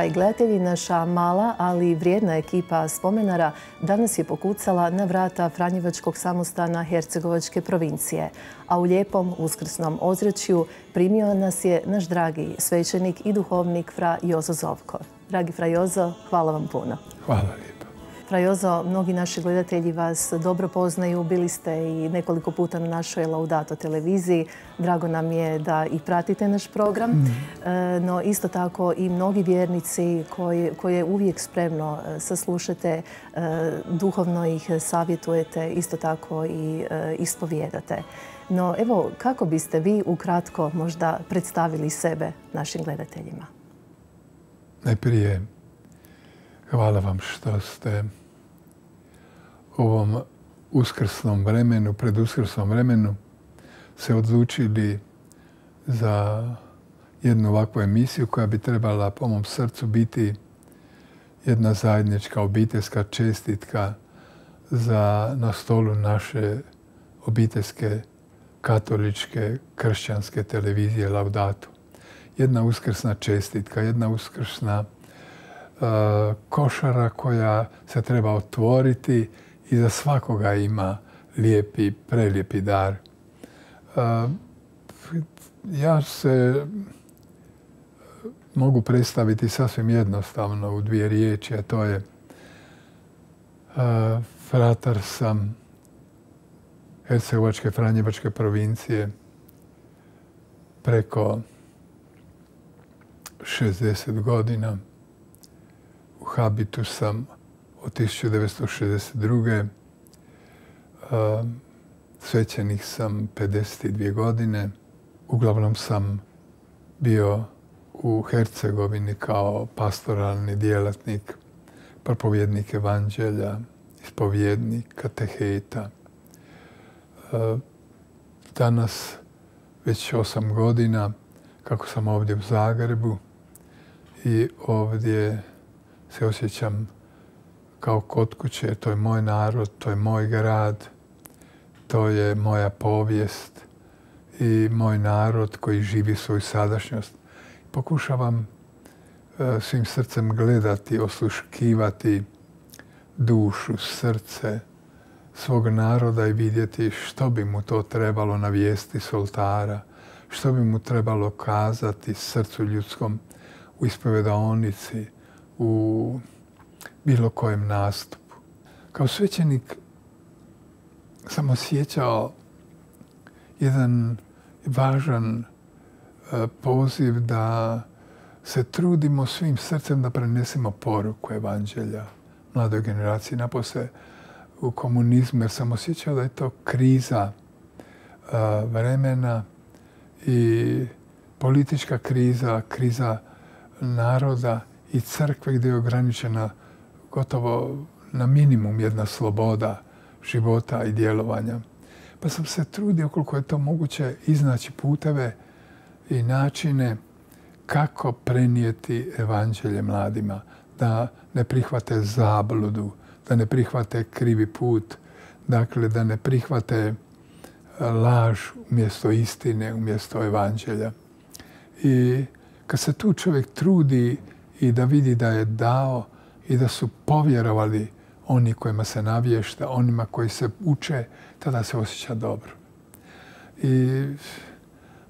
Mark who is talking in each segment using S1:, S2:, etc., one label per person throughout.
S1: Dragi gledatelji, naša mala, ali vrijedna ekipa spomenara danas je pokucala na vrata Franjevačkog samostana Hercegovačke provincije, a u lijepom uskrsnom ozrećju primio nas je naš dragi svećenik i duhovnik Fra Jozo Zovko. Dragi Fra Jozo, hvala vam puno.
S2: Hvala
S1: Frajozo, mnogi naši gledatelji vas dobro poznaju, bili ste i nekoliko puta na našoj Laudato televiziji. Drago nam je da i pratite naš program, mm. e, no isto tako i mnogi vjernici koje uvijek spremno e, saslušate, e, duhovno ih savjetujete, isto tako i ispovijedate. No evo, kako biste vi ukratko možda predstavili sebe našim gledateljima?
S2: Najprije, hvala vam što ste ovom uskrsnom vremenu, pred uskrsnom vremenu se odlučili za jednu ovakvu emisiju koja bi trebala po mom srcu biti jedna zajednička obiteljska čestitka za na stolu naše obiteljske katoličke kršćanske televizije Laudatu. Jedna uskrsna čestitka, jedna uskrsna uh, košara koja se treba otvoriti i za svakoga ima lijepi, prelijepi dar. Ja se mogu predstaviti sasvim jednostavno u dvije riječi, a to je fratar sam Hercegovačke Franjevačke provincije preko 60 godina. U habitu sam od 1962. Svećenih sam 52 godine. Uglavnom sam bio u Hercegovini kao pastoralni djelatnik, propovjednik evanđelja, ispovjednik, kateheta. Danas, već osam godina, kako sam ovdje u Zagrebu i ovdje se osjećam kao kod kuće, to je moj narod, to je moj grad, to je moja povijest i moj narod koji živi svoju sadašnjost. Pokušavam e, svim srcem gledati, osluškivati dušu, srce svog naroda i vidjeti što bi mu to trebalo navijesti s oltara, što bi mu trebalo kazati srcu ljudskom u ispovedaonici, u bilo kojem nastupu. Kao svećenik sam osjećao jedan važan e, poziv da se trudimo svim srcem da prenesemo poruku evanđelja mladoj generaciji. Napose u komunizmu jer sam osjećao da je to kriza e, vremena i politička kriza, kriza naroda i crkve gdje je ograničena gotovo na minimum jedna sloboda života i djelovanja. Pa sam se trudio koliko je to moguće iznaći puteve i načine kako prenijeti evanđelje mladima, da ne prihvate zabludu, da ne prihvate krivi put, dakle da ne prihvate laž umjesto istine, umjesto evanđelja. I kad se tu čovjek trudi i da vidi da je dao i da su povjerovali oni kojima se navješta, onima koji se uče, tada se osjeća dobro. I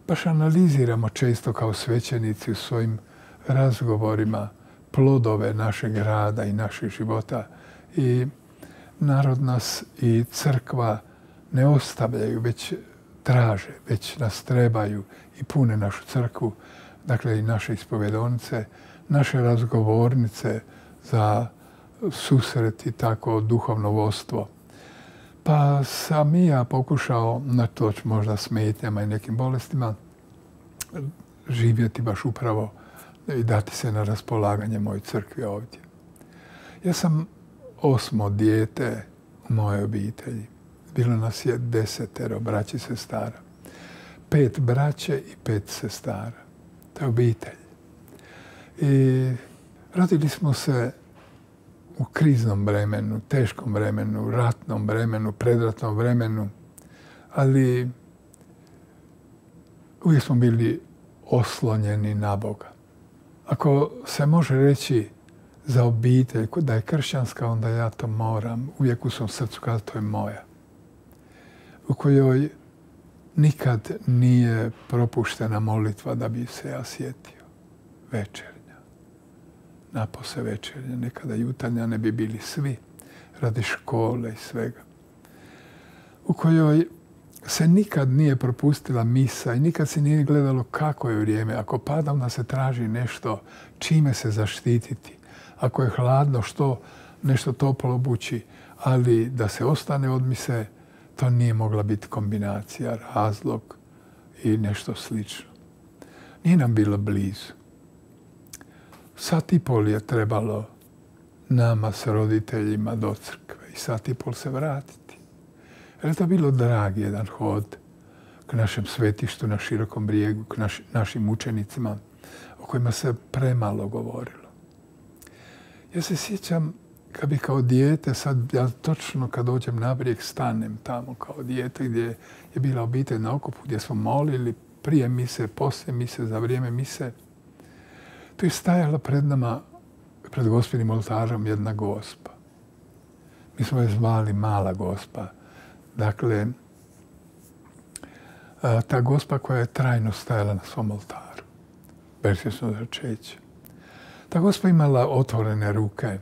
S2: baš analiziramo često kao svećenici u svojim razgovorima plodove našeg rada i naših života. I narod nas i crkva ne ostavljaju, već traže, već nas trebaju i pune našu crkvu, dakle i naše ispovjedonice, naše razgovornice, za susret i tako duhovno vodstvo. Pa sam i ja pokušao, toč možda smetnjama i nekim bolestima, živjeti baš upravo i dati se na raspolaganje mojoj crkvi ovdje. Ja sam osmo dijete u mojoj obitelji. Bilo nas je desetero braći i sestara. Pet braće i pet sestara. To je obitelj. I rodili smo se u kriznom vremenu, teškom vremenu, ratnom vremenu, predratnom vremenu, ali uvijek smo bili oslonjeni na Boga. Ako se može reći za obitelj da je kršćanska, onda ja to moram uvijek u svom srcu kada to je moja. U kojoj nikad nije propuštena molitva da bi se ja sjetio. Večernja. Napose večernja, nekada jutarnja ne bi bili svi radi škole i svega. U kojoj se nikad nije propustila misa i nikad se nije gledalo kako je vrijeme. Ako pada, onda se traži nešto čime se zaštititi. Ako je hladno, što nešto toplo obući. Ali da se ostane od mise, to nije mogla biti kombinacija, razlog i nešto slično. Nije nam bilo blizu. Sat i pol je trebalo nama s roditeljima do crkve i sat i pol se vratiti. Jer je to bilo drag jedan hod k našem svetištu na širokom brijegu, k našim učenicima o kojima se premalo govorilo. Ja se sjećam kad bi kao dijete, sad ja točno kad dođem na brijeg stanem tamo kao dijete gdje je bila obitelj na okupu gdje smo molili prije mise, poslije mise, za vrijeme mise. Tu je stajala pred nama, pred gospodinim oltarom jedna gospa. Mi smo je zvali mala gospa. Dakle, ta gospa koja je trajno stajala na svom oltaru. Bersjesno začeće. Ta gospa imala otvorene ruke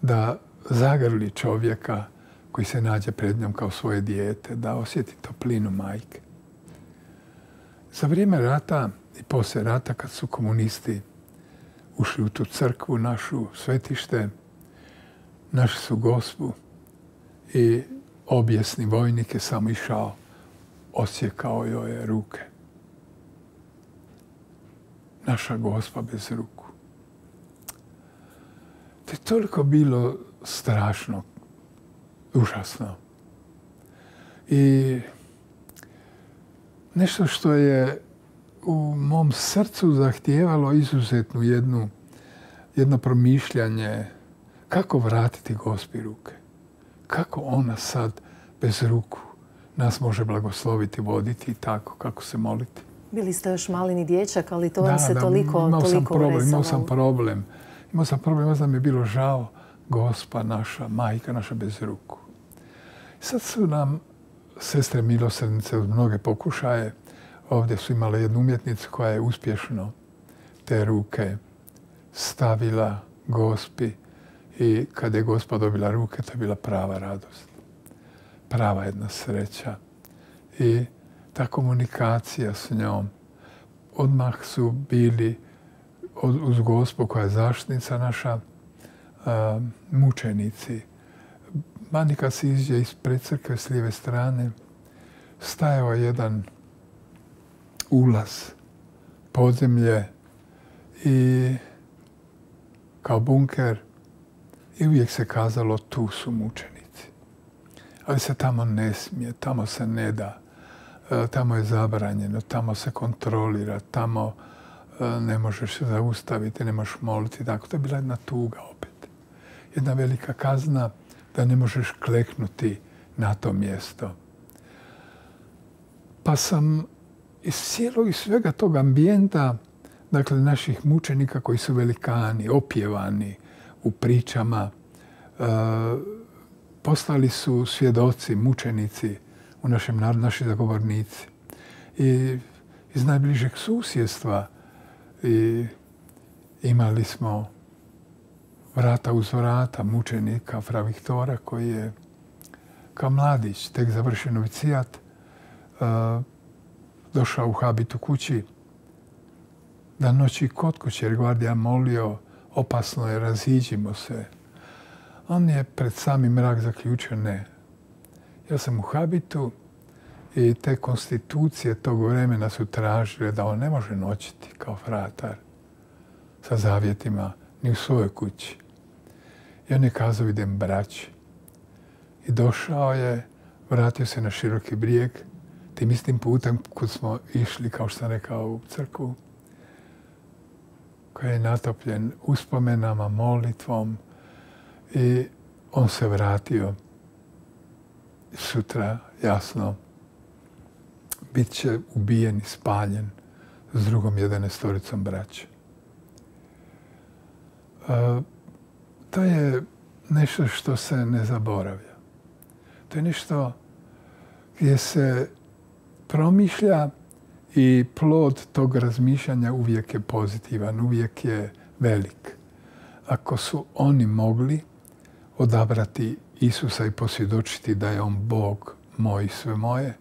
S2: da zagrli čovjeka koji se nađe pred njom kao svoje dijete, da osjeti toplinu majke. Za vrijeme rata i poslije rata kad su komunisti ušli u tu crkvu, našu svetište, naši su gospu i objesni vojnik je samo išao, osjekao joj ruke. Naša gospa bez ruku. To je toliko bilo strašno, užasno. I nešto što je u mom srcu zahtijevalo izuzetnu jednu, jedno promišljanje kako vratiti gospi ruke. Kako ona sad bez ruku nas može blagosloviti, voditi i tako, kako se moliti.
S1: Bili ste još malini dječak, ali to vam se toliko,
S2: imao
S1: toliko
S2: sam problem, Imao sam problem. Imao sam problem, da mi je bilo žao gospa naša, majka naša bez ruku. Sad su nam sestre milosrednice uz mnoge pokušaje ovdje su imale jednu umjetnicu koja je uspješno te ruke stavila gospi i kad je gospa dobila ruke, to je bila prava radost. Prava jedna sreća. I ta komunikacija s njom. Odmah su bili uz gospu koja je zaštitnica naša, mučenici. Manika se izđe ispred crkve s lijeve strane. Stajao jedan ulaz, podzemlje i kao bunker i uvijek se kazalo tu su mučenici. Ali se tamo ne smije, tamo se ne da, e, tamo je zabranjeno, tamo se kontrolira, tamo e, ne možeš se zaustaviti, ne možeš moliti. Tako, to je bila jedna tuga opet. Jedna velika kazna da ne možeš kleknuti na to mjesto. Pa sam iz cijelog i svega tog ambijenta, dakle naših mučenika koji su velikani, opjevani u pričama, e, postali su svjedoci, mučenici u našem narodu, naši zagovornici. I iz najbližeg susjedstva i imali smo vrata uz vrata mučenika Fra Viktora koji je kao mladić tek završen novicijat e, došao u habitu kući, da noći kod kuće, jer Gvardija molio, opasno je, raziđimo se. On je pred sami mrak zaključio, ne, Ja sam u habitu i te konstitucije tog vremena su tražile da on ne može noćiti kao fratar sa zavjetima ni u svojoj kući. I on je kazao idem braći. I došao je, vratio se na široki brijeg, tim istim putem kod smo išli, kao što sam rekao, u crkvu, koji je natopljen uspomenama, molitvom i on se vratio sutra, jasno, bit će ubijen i spaljen s drugom jedanestoricom braća. E, to je nešto što se ne zaboravlja. To je nešto gdje se promišlja i plod tog razmišljanja uvijek je pozitivan, uvijek je velik. Ako su oni mogli odabrati Isusa i posvjedočiti da je on Bog moj i sve moje,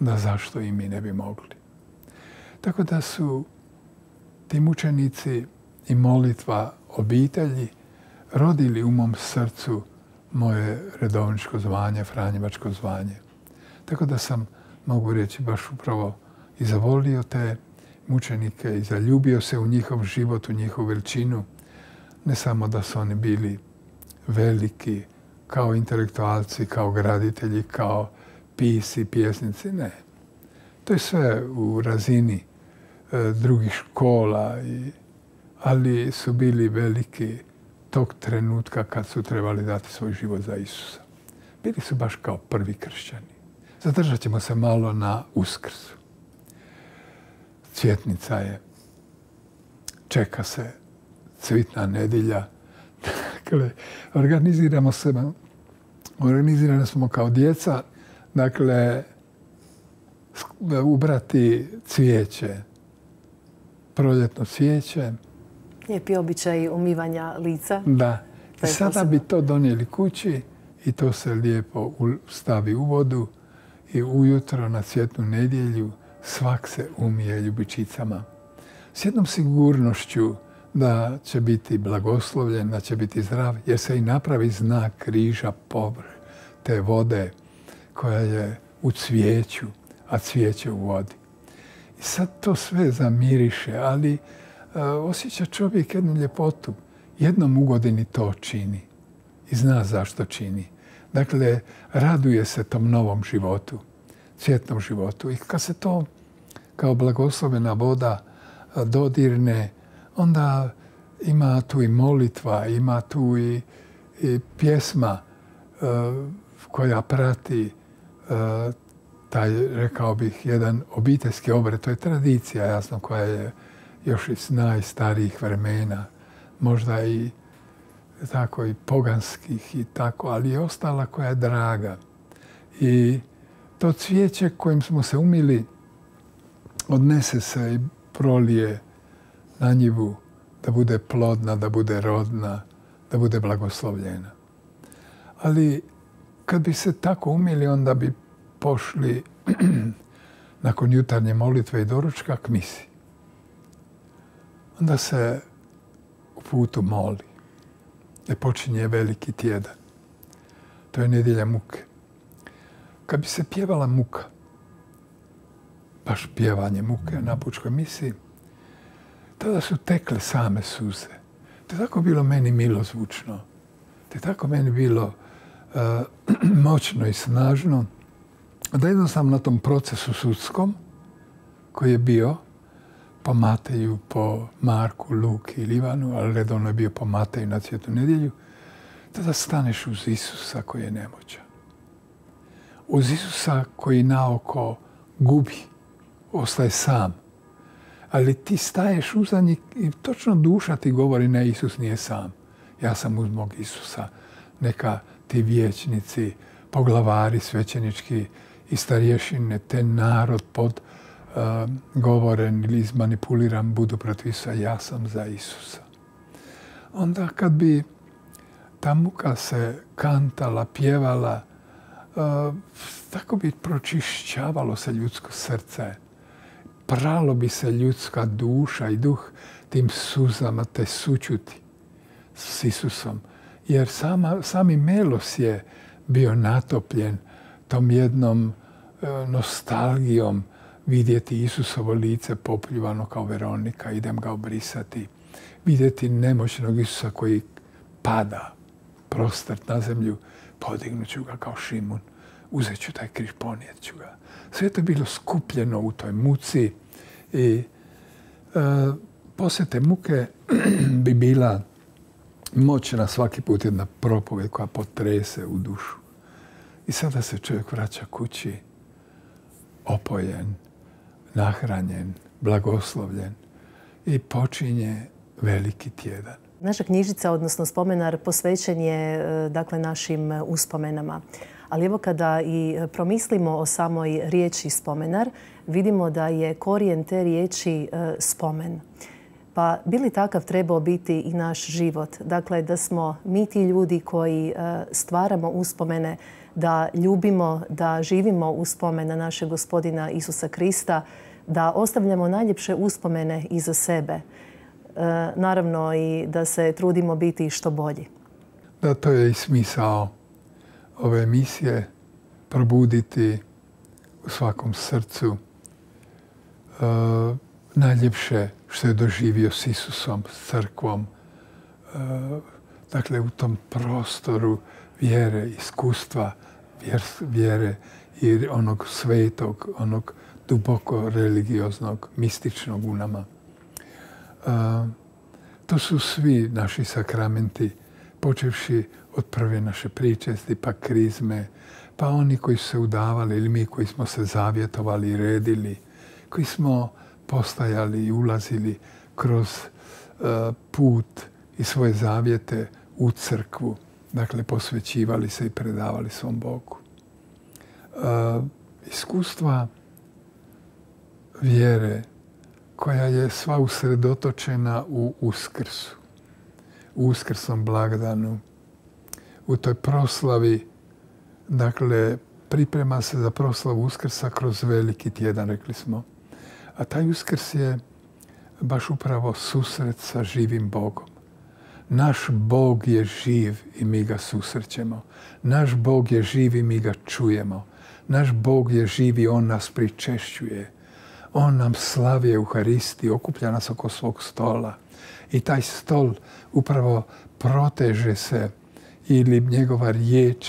S2: da zašto i mi ne bi mogli. Tako da su ti mučenici i molitva obitelji rodili u mom srcu moje redovničko zvanje, franjevačko zvanje. Tako da sam, mogu reći, baš upravo i zavolio te mučenike i zaljubio se u njihov život, u njihovu veličinu. Ne samo da su oni bili veliki kao intelektualci, kao graditelji, kao pisi, pjesnici, ne. To je sve u razini e, drugih škola, ali su bili veliki tog trenutka kad su trebali dati svoj život za Isusa. Bili su baš kao prvi kršćani. Zadržat ćemo se malo na uskrsu. Cvjetnica je. Čeka se cvitna nedjelja. Dakle, organiziramo se, organizirani smo kao djeca Dakle, ubrati cvijeće, proljetno cvijeće.
S1: Lijepi običaj umivanja lica.
S2: Da. I sada bi to donijeli kući i to se lijepo stavi u vodu i ujutro na cvjetnu nedjelju svak se umije ljubičicama. S jednom sigurnošću da će biti blagoslovljen, da će biti zdrav, jer se i napravi znak križa povrh te vode koja je u cvijeću, a cvijeće u vodi. I sad to sve zamiriše, ali e, osjeća čovjek jednu ljepotu. Jednom u godini to čini i zna zašto čini. Dakle, raduje se tom novom životu, cvjetnom životu. I kad se to kao blagoslovena voda dodirne, onda ima tu i molitva, ima tu i, pjesma e, koja prati taj, rekao bih, jedan obiteljski obred. To je tradicija, jasno, koja je još iz najstarijih vremena, možda i tako i poganskih i tako, ali je ostala koja je draga. I to cvijeće kojim smo se umili odnese se i prolije na njivu da bude plodna, da bude rodna, da bude blagoslovljena. Ali kad bi se tako umili, onda bi pošli nakon jutarnje molitve i doručka k misi. Onda se u putu moli. Ne počinje veliki tjedan. To je nedjelja muke. Kad bi se pjevala muka, baš pjevanje muke na pučkoj misiji, tada su tekle same suze. To je tako bilo meni milo zvučno. To je tako meni bilo Eh, moćno i snažno, da jednostavno na tom procesu sudskom koji je bio po Mateju, po Marku, Luki ili Ivanu, ali redovno je bio po Mateju na cvjetu nedjelju, tada staneš uz Isusa koji je nemoćan. Uz Isusa koji naoko gubi, ostaje sam. Ali ti staješ uza njih i točno duša ti govori ne, Isus nije sam. Ja sam uz mog Isusa. Neka ti vijećnici, poglavari svećenički i starješine, te narod pod govoren ili izmanipuliran budu protiv Isusa, ja sam za Isusa. Onda kad bi ta muka se kantala, pjevala, uh, tako bi pročišćavalo se ljudsko srce. Pralo bi se ljudska duša i duh tim suzama te sućuti s Isusom jer sama, sami Melos je bio natopljen tom jednom e, nostalgijom vidjeti Isusovo lice popljivano kao Veronika, idem ga obrisati. Vidjeti nemoćnog Isusa koji pada, prostrt na zemlju, podignut ću ga kao Šimun, uzet ću taj križ, ponijet ću ga. Sve to bilo skupljeno u toj muci i e, posjete muke bi bila moćna svaki put jedna propoved koja potrese u dušu. I sada se čovjek vraća kući opojen, nahranjen, blagoslovljen i počinje veliki tjedan.
S1: Naša knjižica, odnosno spomenar, posvećen je e, dakle, našim uspomenama. Ali evo kada i promislimo o samoj riječi spomenar, vidimo da je korijen te riječi e, spomen. Pa bi li takav trebao biti i naš život? Dakle, da smo mi ti ljudi koji e, stvaramo uspomene, da ljubimo, da živimo uspomena našeg gospodina Isusa Krista, da ostavljamo najljepše uspomene iza sebe. E, naravno i da se trudimo biti što bolji.
S2: Da, to je i smisao ove emisije, probuditi u svakom srcu e, najljepše što je doživio s Isusom, s crkvom. E, dakle, u tom prostoru vjere, iskustva, vjere i onog svetog, onog duboko religioznog, mističnog u nama. To su svi naši sakramenti, počevši od prve naše pričesti, pa krizme, pa oni koji su se udavali ili mi koji smo se zavjetovali i redili, koji smo postajali i ulazili kroz put i svoje zavjete u crkvu. Dakle, posvećivali se i predavali svom Bogu. E, iskustva vjere koja je sva usredotočena u uskrsu, u uskrsnom blagdanu, u toj proslavi, dakle, priprema se za proslavu uskrsa kroz veliki tjedan, rekli smo. A taj uskrs je baš upravo susret sa živim Bogom. Naš Bog je živ i mi ga susrećemo. Naš Bog je živ i mi ga čujemo. Naš Bog je živ i On nas pričešćuje. On nam slavi Euharisti, okuplja nas oko svog stola. I taj stol upravo proteže se ili njegova riječ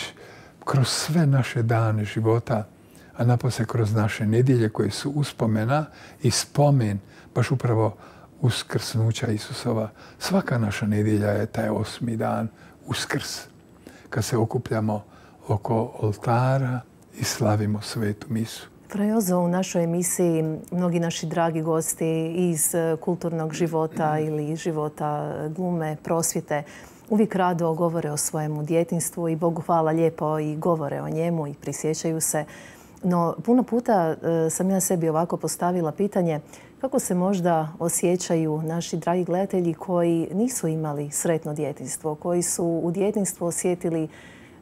S2: kroz sve naše dane života a napose kroz naše nedjelje koje su uspomena i spomen baš upravo uskrsnuća Isusova. Svaka naša nedjelja je taj osmi dan, uskrs, kad se okupljamo oko oltara i slavimo svetu misu.
S1: Frajozo, u našoj emisiji mnogi naši dragi gosti iz kulturnog života ili života glume, prosvjete, uvijek rado govore o svojemu djetinstvu i Bogu hvala lijepo i govore o njemu i prisjećaju se no, puno puta e, sam ja sebi ovako postavila pitanje kako se možda osjećaju naši dragi gledatelji koji nisu imali sretno djetinstvo, koji su u djetinstvu osjetili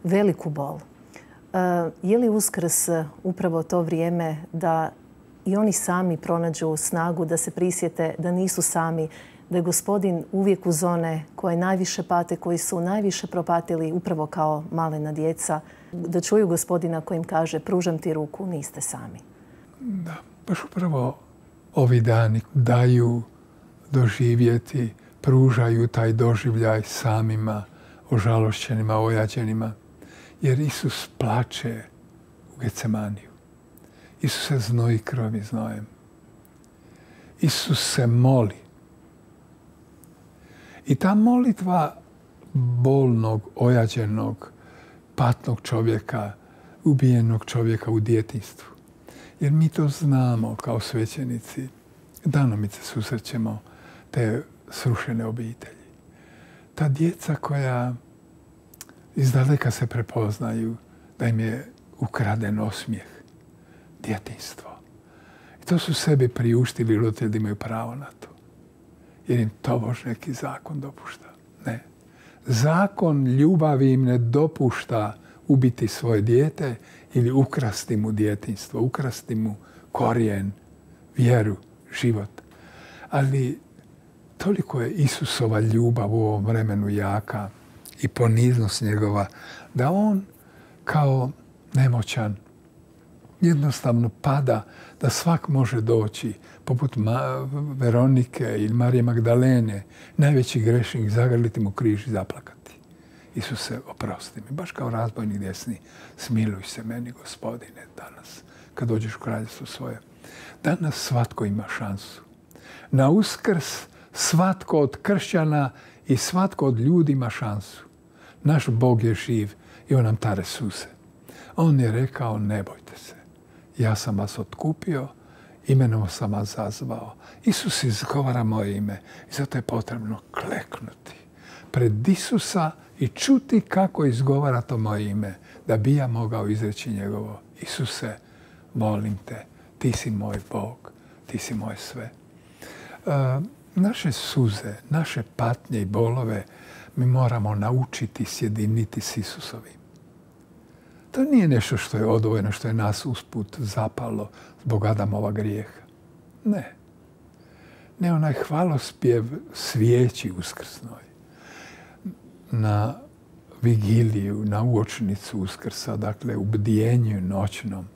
S1: veliku bol. E, je li uskrs upravo to vrijeme da i oni sami pronađu snagu da se prisjete da nisu sami, da je gospodin uvijek uz one koje najviše pate, koji su najviše propatili upravo kao malena djeca, da čuju gospodina kojim kaže pružam ti ruku, niste sami.
S2: Da, baš upravo ovi dani daju doživjeti, pružaju taj doživljaj samima, ožalošćenima, ojađenima. Jer Isus plače u Gecemaniju. Isus se znoji krvi znojem. Isus se moli. I ta molitva bolnog, ojađenog, patnog čovjeka, ubijenog čovjeka u djetinstvu. Jer mi to znamo kao svećenici. Danomice susrećemo te srušene obitelji. Ta djeca koja iz daleka se prepoznaju da im je ukraden osmijeh, djetinstvo. I to su sebi priuštili roditelji da imaju pravo na to. Jer im to bož neki zakon dopušta. Ne zakon ljubavi im ne dopušta ubiti svoje dijete ili ukrasti mu djetinstvo, ukrasti mu korijen, vjeru, život. Ali toliko je Isusova ljubav u ovom vremenu jaka i poniznost njegova, da on kao nemoćan, jednostavno pada da svak može doći, poput Veronike ili Marije Magdalene, najveći grešnik, zagrliti mu križ i zaplakati. Isuse, oprosti mi, baš kao razbojnik desni, smiluj se meni, gospodine, danas, kad dođeš u kraljevstvo svoje. Danas svatko ima šansu. Na uskrs svatko od kršćana i svatko od ljudi ima šansu. Naš Bog je živ i on nam tare suse. On je rekao, ne bojte se. Ja sam vas otkupio, imenom sam vas zazvao. Isus izgovara moje ime i zato je potrebno kleknuti pred Isusa i čuti kako izgovara to moje ime, da bi ja mogao izreći njegovo. Isuse, molim te, ti si moj Bog, ti si moj sve. E, naše suze, naše patnje i bolove mi moramo naučiti sjediniti s Isusovim. To nije nešto što je odvojeno, što je nas usput zapalo zbog Adamova grijeha. Ne. Ne onaj hvalospjev svijeći uskrsnoj. Na vigiliju, na uočnicu uskrsa, dakle u bdijenju noćnom,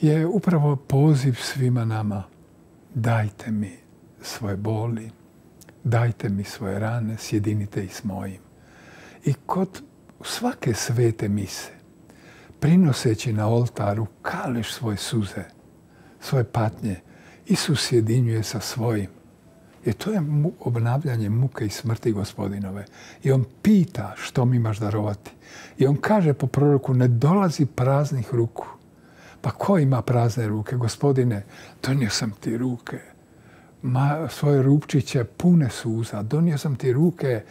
S2: je upravo poziv svima nama. Dajte mi svoje boli, dajte mi svoje rane, sjedinite ih s mojim. I kod svake svete mise, prinoseći na oltaru, kaleš svoje suze, svoje patnje, Isus sjedinjuje sa svojim. Jer to je obnavljanje muke i smrti gospodinove. I on pita što mi imaš darovati. I on kaže po proroku, ne dolazi praznih ruku. Pa ko ima prazne ruke? Gospodine, donio sam ti ruke. Svoje rupčiće pune suza. Donio sam ti ruke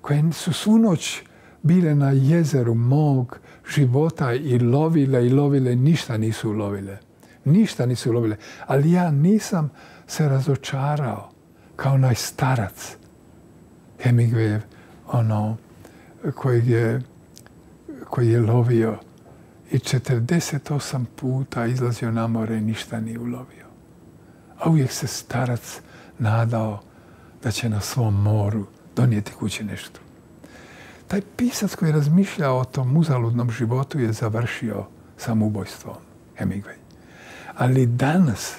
S2: koje su svu noć bile na jezeru mog života i lovile i lovile, ništa nisu lovile. Ništa nisu lovile. Ali ja nisam se razočarao kao onaj starac Hemingway, ono, koji je, koji je lovio i 48 puta izlazio na more i ništa nije ulovio. A uvijek se starac nadao da će na svom moru donijeti kući nešto. Taj pisac koji je razmišljao o tom uzaludnom životu je završio samobojstvom, Hemingway. Ali danas,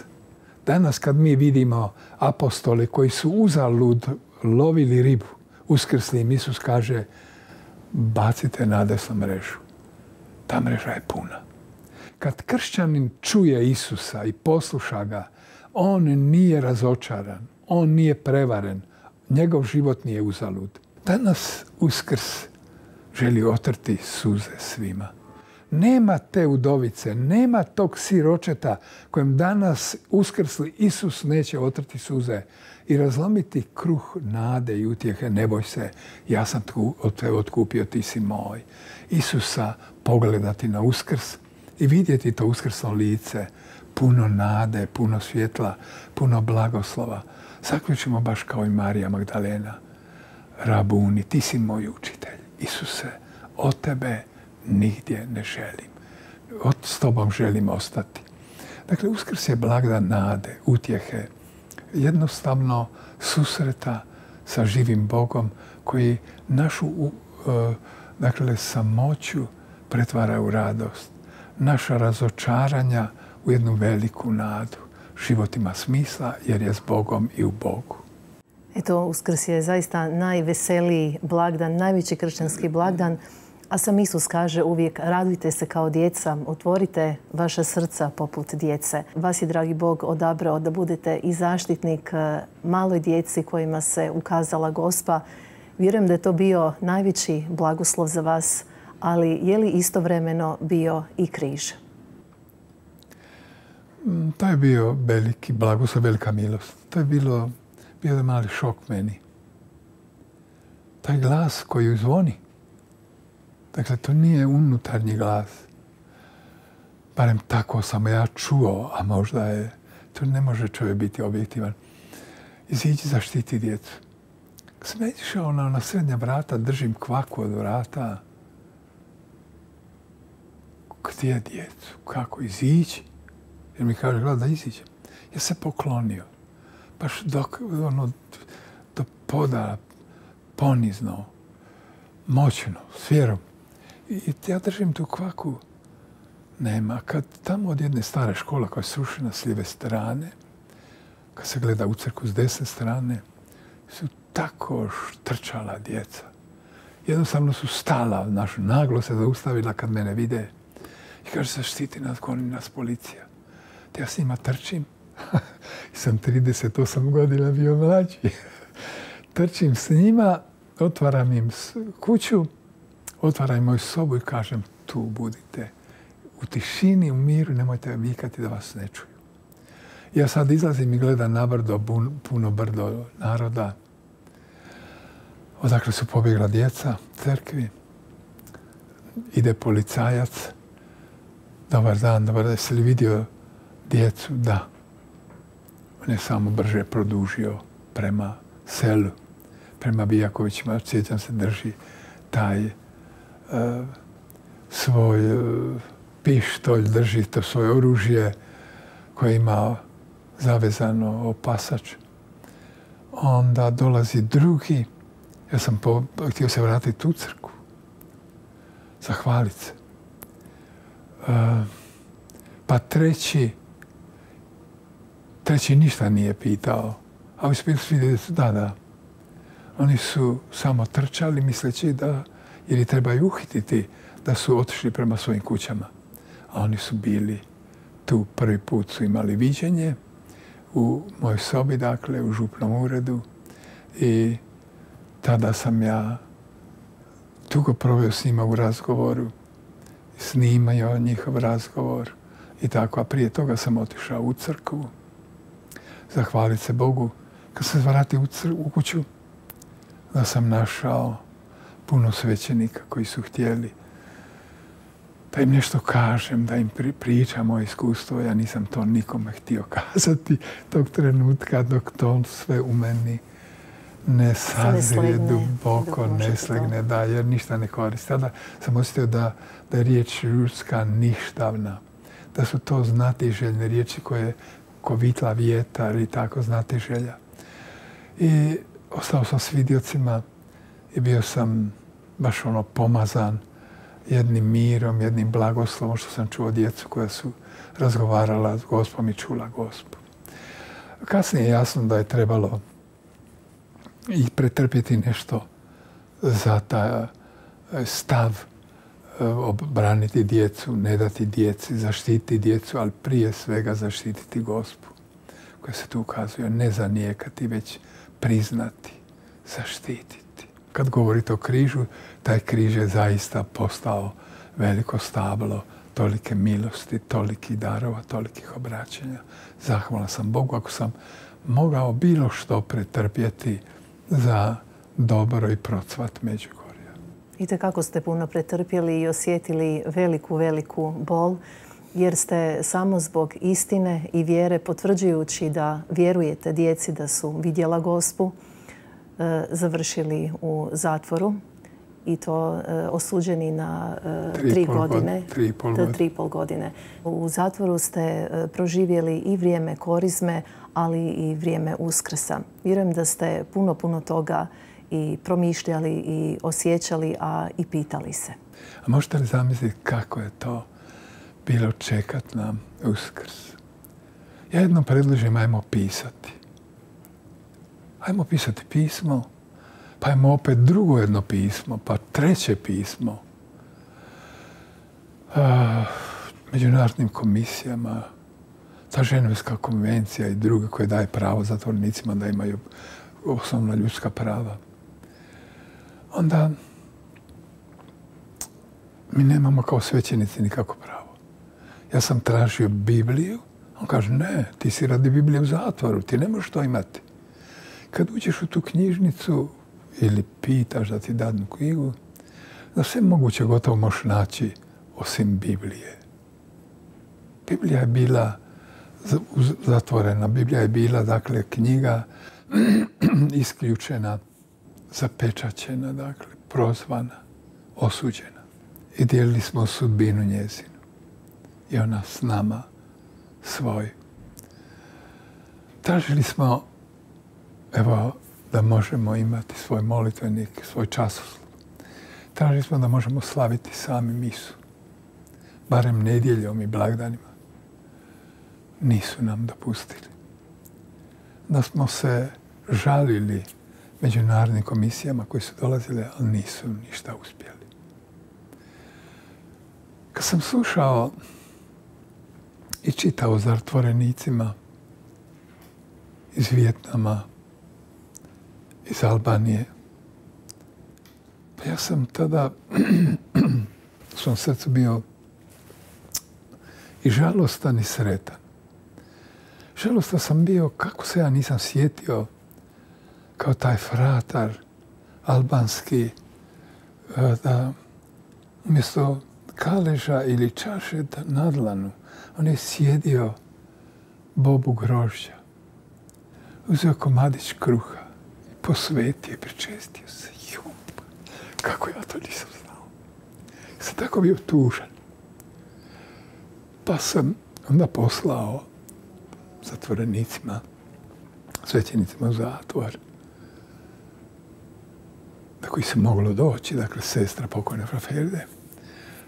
S2: danas kad mi vidimo apostole koji su uzalud lovili ribu, uskrsli im Isus kaže bacite na desnu mrežu. Ta mreža je puna. Kad kršćanin čuje Isusa i posluša ga, on nije razočaran, on nije prevaren, njegov život nije uzalud. Danas uskrs želi otrti suze svima. Nema te udovice, nema tog siročeta kojem danas uskrsli Isus neće otrti suze i razlomiti kruh nade i utjehe. Ne boj se, ja sam od te otkupio, ti si moj. Isusa pogledati na uskrs i vidjeti to uskrsno lice, puno nade, puno svjetla, puno blagoslova. Zaključimo baš kao i Marija Magdalena. Rabuni, ti si moj učitelj. Isuse, od tebe nigdje ne želim. Od, s tobom želim ostati. Dakle, uskrs je blagdan nade, utjehe, jednostavno susreta sa živim Bogom koji našu uh, dakle, samoću pretvara u radost. Naša razočaranja u jednu veliku nadu. Život ima smisla jer je s Bogom i u Bogu.
S1: Eto, Uskrs je zaista najveseliji blagdan, najveći kršćanski blagdan. A sam Isus kaže uvijek radujte se kao djeca, otvorite vaša srca poput djece. Vas je, dragi Bog, odabrao da budete i zaštitnik e, maloj djeci kojima se ukazala gospa. Vjerujem da je to bio najveći blagoslov za vas, ali je li istovremeno bio i križ?
S2: Mm, to je bio veliki blagoslov, velika milost. To je bilo bio mali šok meni. Taj glas koji zvoni. Dakle, to nije unutarnji glas. Barem tako sam ja čuo, a možda je, to ne može čovjek biti objektivan. Iziđi zaštiti djecu. Kad sam išao na, srednja vrata, držim kvaku od vrata. Gdje djecu? Kako? Iziđi. Jer mi kaže, gleda da. Ja se poklonio baš dok, ono, do poda, ponizno, moćno, s. I ja držim tu kvaku nema. Kad tamo od jedne stare škola koja je srušena s lijeve strane, kad se gleda u crku s desne strane, su tako štrčala djeca. Jednostavno su stala, naš naglo se zaustavila kad mene vide. I kaže, zaštiti nas, goni nas policija. Ja s njima trčim. sam 38 godina bio mlađi. trčim s njima, otvaram im kuću, otvaram moju sobu i kažem, tu budite. U tišini, u miru, nemojte vikati da vas ne čuju. Ja sad izlazim i gledam na brdo, puno brdo naroda. Odakle su pobjegla djeca, crkvi. Ide policajac. Dobar dan, dobar dan. Jesi li vidio djecu? Da. On je samo brže produžio prema selu, prema Bijakovićima. Sjećam se, drži taj svoj uh, pištolj, drži to svoje oružje koje ima zavezano opasač. Onda dolazi drugi. Ja sam htio se vratiti u crku. Zahvaliti se. E, pa treći, treći ništa nije pitao. A vi su svi da, da. Oni su samo trčali misleći da, jer trebaju uhititi, da su otišli prema svojim kućama. A oni su bili tu prvi put su imali viđenje u mojoj sobi, dakle, u župnom uredu. I tada sam ja dugo proveo s njima u razgovoru. Snimaju njihov razgovor i tako. A prije toga sam otišao u crkvu. Zahvaliti se Bogu. Kad sam vratio u kuću, da sam našao puno svećenika koji su htjeli da im nešto kažem, da im pričam moje iskustvo. Ja nisam to nikome htio kazati tog trenutka dok to sve u meni ne sazrije duboko, ne slegne, da, jer ništa ne koristi. Tada sam osjetio da, da je riječ ljudska ništavna, da su to znatiželjne riječi koje ko vitla vjetar i tako želja. I ostao sam s vidjocima i bio sam baš ono pomazan jednim mirom, jednim blagoslovom što sam čuo djecu koja su razgovarala s gospom i čula gospu. Kasnije je jasno da je trebalo i pretrpjeti nešto za taj e, stav e, obraniti djecu, ne dati djeci, zaštiti djecu, ali prije svega zaštititi gospu koja se tu ukazuje, ne zanijekati, već priznati, zaštititi. Kad govorite o križu, taj križ je zaista postao veliko stablo tolike milosti, toliki darova, tolikih obraćanja. Zahvalan sam Bogu ako sam mogao bilo što pretrpjeti za dobro i procvat Međugorja.
S1: I kako ste puno pretrpjeli i osjetili veliku, veliku bol, jer ste samo zbog istine i vjere potvrđujući da vjerujete djeci da su vidjela gospu, završili u zatvoru i to e, osuđeni na e, tri godine. Tri pol godine. U zatvoru ste e, proživjeli i vrijeme korizme, ali i vrijeme uskrsa. Vjerujem da ste puno, puno toga i promišljali i osjećali, a i pitali se.
S2: A možete li zamisliti kako je to bilo čekat na uskrs? Ja jednom predložim, ajmo pisati. Ajmo pisati pismo pa imamo opet drugo jedno pismo, pa treće pismo. međunarodnim komisijama, ta ženevska konvencija i druge koje daje pravo zatvornicima da imaju osnovna ljudska prava. Onda mi nemamo kao svećenici nikako pravo. Ja sam tražio Bibliju, on kaže ne, ti si radi Biblije u zatvoru, ti ne možeš to imati. Kad uđeš u tu knjižnicu, ili pitaš da ti dadnu knjigu, da sve moguće gotovo možeš naći osim Biblije. Biblija je bila zatvorena, Biblija je bila dakle knjiga isključena, zapečaćena, dakle, prozvana, osuđena. I dijelili smo sudbinu njezinu. I ona s nama svoj. Tražili smo, evo, da možemo imati svoj molitvenik, svoj časoslov. Tražili smo da možemo slaviti sami misu. barem nedjeljom i blagdanima. Nisu nam dopustili. Da smo se žalili međunarodnim komisijama koji su dolazile, ali nisu ništa uspjeli. Kad sam slušao i čitao o zatvorenicima iz Vijetnama, iz Albanije, pa ja sam tada u svom srcu bio i žalostan i sretan. Žalostan sam bio kako se ja nisam sjetio kao taj fratar albanski e, da umjesto kaleža ili čaše na dlanu on je sjedio bobu grožđa. Uzeo komadić kruha posvetio i pričestio se. Kako ja to nisam znao. Sam tako bio tužan. Pa sam onda poslao zatvorenicima, svećenicima u zatvor, da koji se moglo doći, dakle, sestra pokojne Fraferde,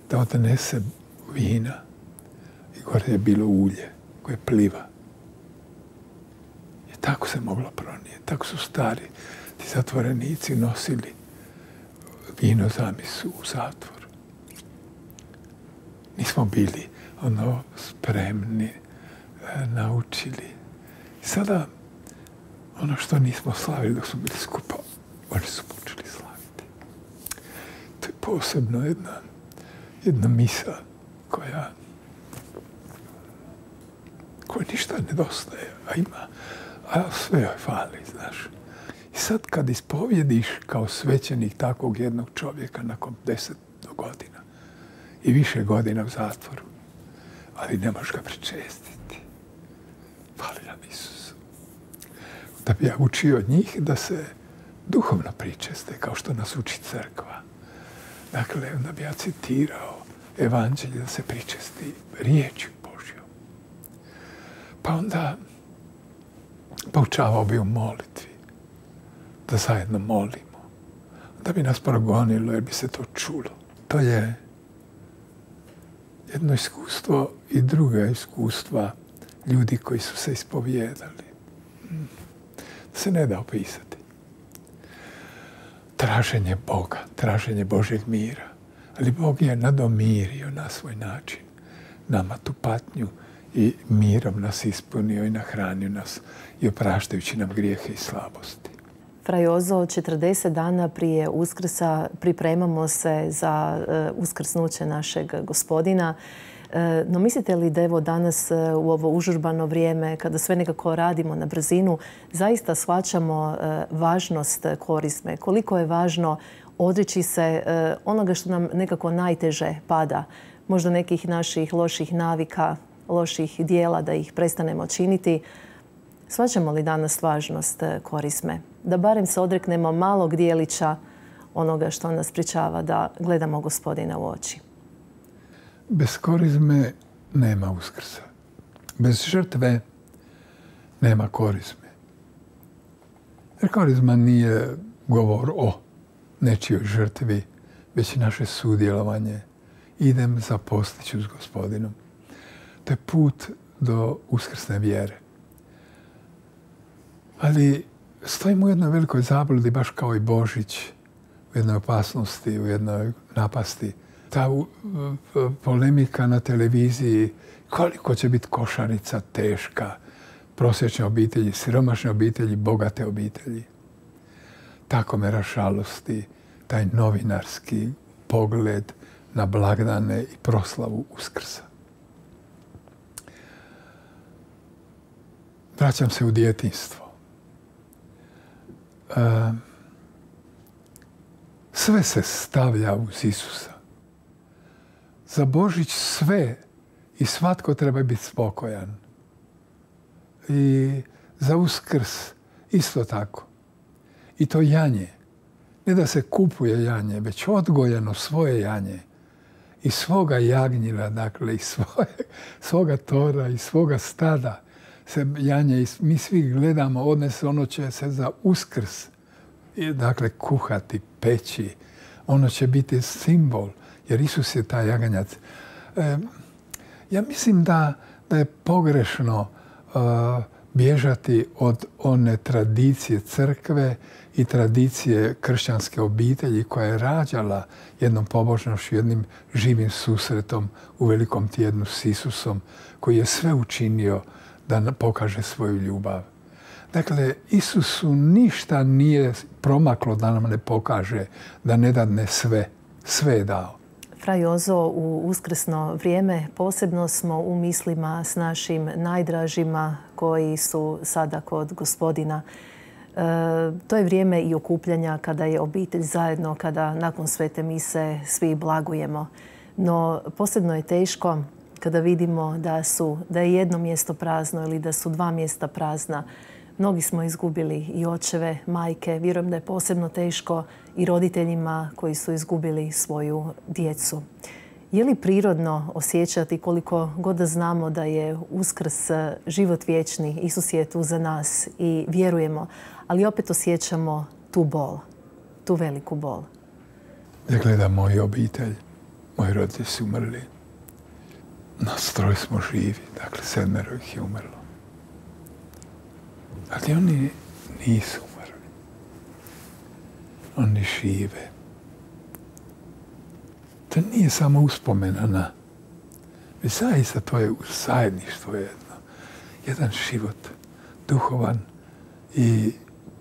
S2: da odnese vina i gore je bilo ulje koje pliva. Se moglo pronijeti. Tako su stari ti zatvorenici nosili vino zamisu u zatvor. Nismo bili ono spremni, e, naučili. Sada ono što nismo slavili dok smo bili skupa, oni su počeli slaviti. To je posebno jedna, jedna misa koja koja ništa nedostaje, a ima, a sve joj fali, znaš. I sad kad ispovjediš kao svećenik takvog jednog čovjeka nakon deset godina i više godina u zatvoru, ali ne možeš ga pričestiti. Fali nam Isus. Da bi ja učio od njih da se duhovno pričeste, kao što nas uči crkva. Dakle, onda bi ja citirao evanđelje da se pričesti riječju Božjom. Pa onda poučavao bi u molitvi, da zajedno molimo. Da bi nas progonilo jer bi se to čulo. To je jedno iskustvo i druga iskustva ljudi koji su se ispovjedali. Se ne da opisati. Traženje Boga, traženje Božeg mira. Ali Bog je nadomirio na svoj način nama tu patnju i mirom nas ispunio i nahranio nas i opraštajući nam grijehe i slabosti.
S1: Frajozo, 40 dana prije Uskrsa pripremamo se za e, uskrsnuće našeg gospodina. E, no mislite li da evo danas e, u ovo užurbano vrijeme, kada sve nekako radimo na brzinu, zaista shvaćamo važnost korizme? Koliko je važno odreći se onoga što nam nekako najteže pada? Možda nekih naših loših navika, loših dijela da ih prestanemo činiti. Svaćamo li danas važnost korizme? da barem se odreknemo malog dijelića onoga što nas pričava da gledamo gospodina u oči.
S2: Bez korizme nema uskrsa. Bez žrtve nema korizme. Jer korizma nije govor o nečijoj žrtvi, već naše sudjelovanje. Idem za postiću s gospodinom. To je put do uskrsne vjere. Ali stojimo u jednoj velikoj zabludi, baš kao i Božić, u jednoj opasnosti, u jednoj napasti. Ta polemika na televiziji, koliko će biti košarica teška, prosječne obitelji, siromašne obitelji, bogate obitelji. Tako me rašalosti taj novinarski pogled na blagdane i proslavu Uskrsa. Vraćam se u djetinstvo sve se stavlja uz Isusa. Za Božić sve i svatko treba biti spokojan. I za uskrs isto tako. I to janje. Ne da se kupuje janje, već odgojeno svoje janje. I svoga jagnjila, dakle, i svoje, svoga tora, i svoga stada se janje, mi svi gledamo, odnese, ono će se za uskrs, dakle, kuhati, peći, ono će biti simbol, jer Isus je taj jaganjac. ja mislim da, da je pogrešno bježati od one tradicije crkve i tradicije kršćanske obitelji koja je rađala jednom pobožnošću, jednim živim susretom u velikom tjednu s Isusom, koji je sve učinio da pokaže svoju ljubav. Dakle, Isusu ništa nije promaklo da nam ne pokaže, da ne dadne sve. Sve je dao.
S1: Fra Jozo, u uskrsno vrijeme posebno smo u mislima s našim najdražima koji su sada kod gospodina. E, to je vrijeme i okupljanja kada je obitelj zajedno, kada nakon svete mise svi blagujemo. No posebno je teško kada vidimo da, su, da je jedno mjesto prazno ili da su dva mjesta prazna. Mnogi smo izgubili i očeve, majke. Vjerujem da je posebno teško i roditeljima koji su izgubili svoju djecu. Je li prirodno osjećati koliko god da znamo da je uskrs život vječni, Isus je tu za nas i vjerujemo, ali opet osjećamo tu bol, tu veliku bol.
S2: Ja gledam moju obitelj, moji roditelji su umrli. Nas troje smo živi, dakle sedmero ih je umrlo. Ali oni nisu umrli. Oni žive. To nije samo uspomena na... Već zaista to je zajedništvo jedno. Jedan život duhovan i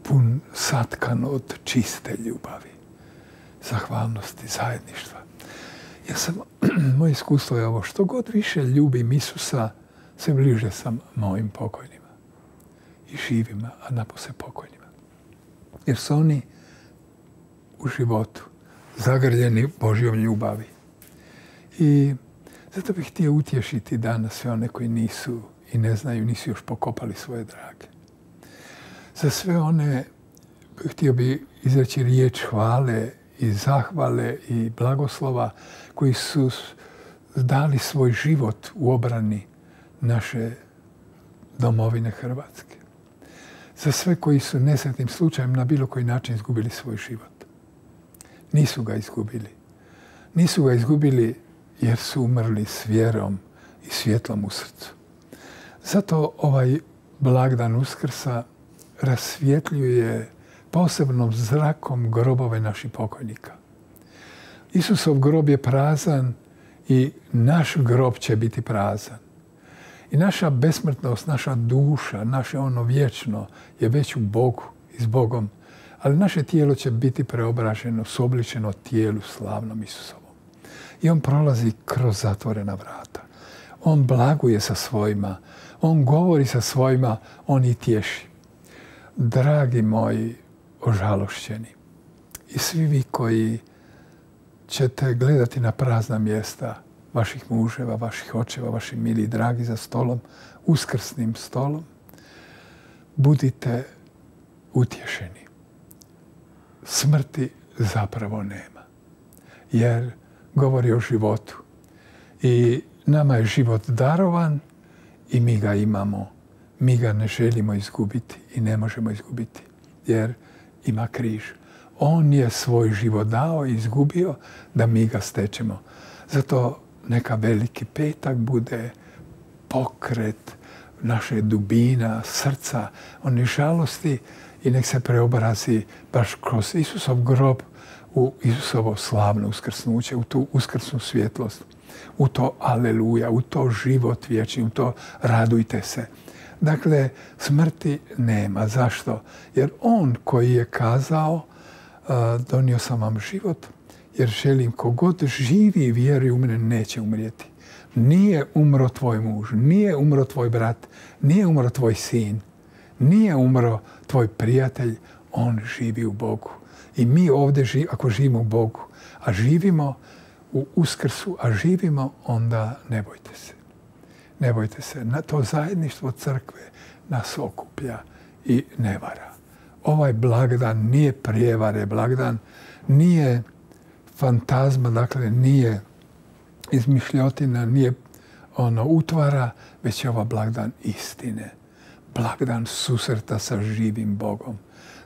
S2: pun satkan od čiste ljubavi, zahvalnosti, zajedništva. Ja sam, moje iskustvo je ovo, što god više ljubim Isusa, sve bliže sam mojim pokojnima i živima, a napose pokojnima. Jer su oni u životu zagrljeni Božjom ljubavi. I zato bih htio utješiti danas sve one koji nisu i ne znaju, nisu još pokopali svoje drage. Za sve one htio bi izreći riječ hvale i zahvale i blagoslova koji su dali svoj život u obrani naše domovine Hrvatske. Za sve koji su nesretnim slučajem na bilo koji način izgubili svoj život. Nisu ga izgubili. Nisu ga izgubili jer su umrli s vjerom i svjetlom u srcu. Zato ovaj blagdan Uskrsa rasvjetljuje posebnom zrakom grobove naših pokojnika. Isusov grob je prazan i naš grob će biti prazan. I naša besmrtnost, naša duša, naše ono vječno je već u Bogu i s Bogom. Ali naše tijelo će biti preobraženo, sobličeno tijelu slavnom Isusovom. I on prolazi kroz zatvorena vrata. On blaguje sa svojima. On govori sa svojima. On ih tješi. Dragi moji ožalošćeni i svi vi koji ćete gledati na prazna mjesta vaših muževa, vaših očeva, vaši mili i dragi za stolom, uskrsnim stolom, budite utješeni. Smrti zapravo nema. Jer govori o životu. I nama je život darovan i mi ga imamo. Mi ga ne želimo izgubiti i ne možemo izgubiti. Jer ima križ. On je svoj život dao i izgubio da mi ga stečemo. Zato neka veliki petak bude pokret naše dubina, srca, oni žalosti i nek se preobrazi baš kroz Isusov grob u Isusovo slavno uskrsnuće, u tu uskrsnu svjetlost, u to aleluja, u to život vječni, u to radujte se. Dakle, smrti nema. Zašto? Jer on koji je kazao donio sam vam život, jer želim kogod živi i vjeruje u mene neće umrijeti. Nije umro tvoj muž, nije umro tvoj brat, nije umro tvoj sin, nije umro tvoj prijatelj, on živi u Bogu. I mi ovdje, ako živimo u Bogu, a živimo u uskrsu, a živimo, onda ne bojte se. Ne bojte se, na to zajedništvo crkve nas okuplja i ne vara. Ovaj blagdan nije prijevare, blagdan nije fantazma, dakle nije izmišljotina, nije ono utvara, već je ovaj blagdan istine. blagdan susreta sa živim Bogom.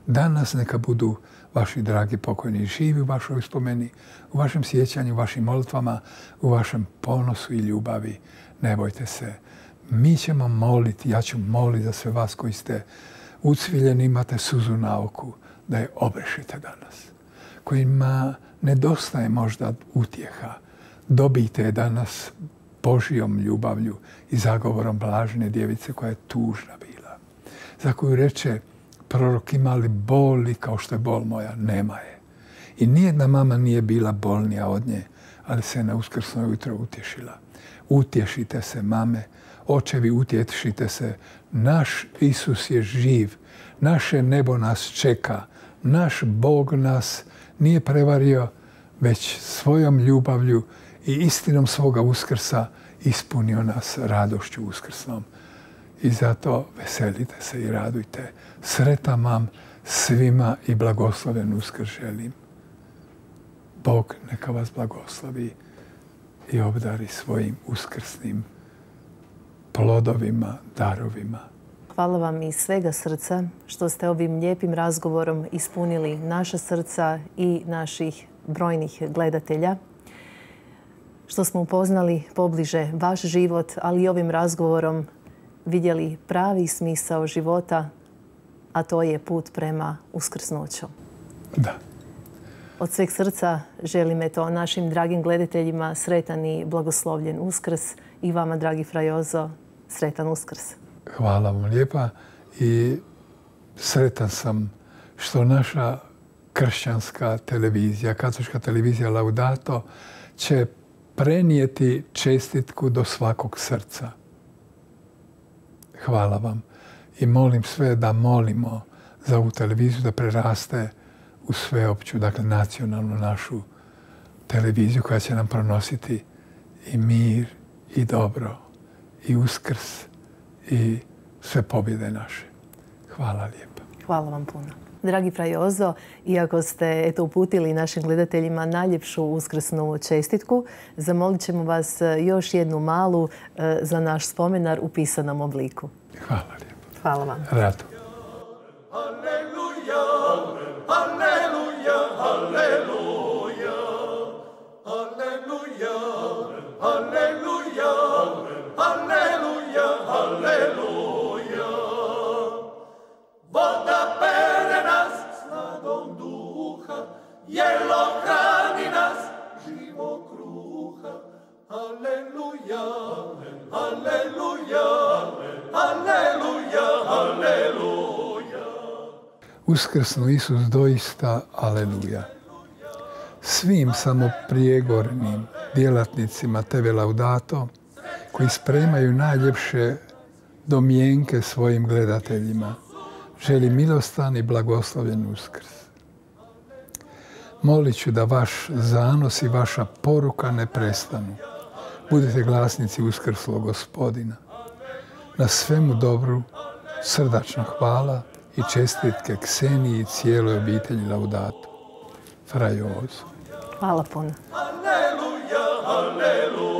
S2: Danas neka budu vaši dragi pokojni živi u vašoj spomeni, u vašem sjećanju, u vašim molitvama, u vašem ponosu i ljubavi. Ne bojte se. Mi ćemo moliti, ja ću moliti za sve vas koji ste ucviljeni, imate suzu na oku, da je obrešite danas. Kojima nedostaje možda utjeha, dobijte je danas Božijom ljubavlju i zagovorom blažne djevice koja je tužna bila. Za koju reče prorok imali boli kao što je bol moja, nema je. I nijedna mama nije bila bolnija od nje, ali se na uskrsno jutro utješila. Utješite se, mame, očevi, utješite se. Naš Isus je živ, naše nebo nas čeka, naš Bog nas nije prevario, već svojom ljubavlju i istinom svoga uskrsa ispunio nas radošću uskrsnom. I zato veselite se i radujte. Sretan vam svima i blagosloven uskrs želim. Bog neka vas blagoslovi i obdari svojim uskrsnim plodovima, darovima.
S1: Hvala vam iz svega srca što ste ovim lijepim razgovorom ispunili naša srca i naših brojnih gledatelja. Što smo upoznali pobliže vaš život, ali i ovim razgovorom vidjeli pravi smisao života, a to je put prema uskrsnoću.
S2: Da.
S1: Od sveg srca želim eto našim dragim gledateljima sretan i blagoslovljen uskrs i vama, dragi Frajozo, sretan uskrs.
S2: Hvala vam lijepa i sretan sam što naša kršćanska televizija, katolička televizija Laudato će prenijeti čestitku do svakog srca. Hvala vam i molim sve da molimo za ovu televiziju da preraste u sveopću, dakle nacionalnu našu televiziju koja će nam pronositi i mir i dobro i uskrs i sve pobjede naše. Hvala lijepo.
S1: Hvala vam puno. Dragi Frajozo, iako ste eto, uputili našim gledateljima najljepšu uskrsnu čestitku, zamolit ćemo vas još jednu malu e, za naš spomenar u pisanom obliku.
S2: Hvala lijepo.
S1: Hvala vam.
S2: Rado. Uskrsno Isus doista, aleluja. Svim samoprijegornim djelatnicima TV Laudato koji spremaju najljepše domjenke svojim gledateljima, želi milostan i blagoslovljen uskrs. Molit ću da vaš zanos i vaša poruka ne prestanu. Budite glasnici uskrslog gospodina. Na svemu dobru srdačno hvala i čestitke Kseniji i cijeloj obitelji Laudato. Frajozu.
S1: Hvala puno.
S3: Aleluja, aleluja.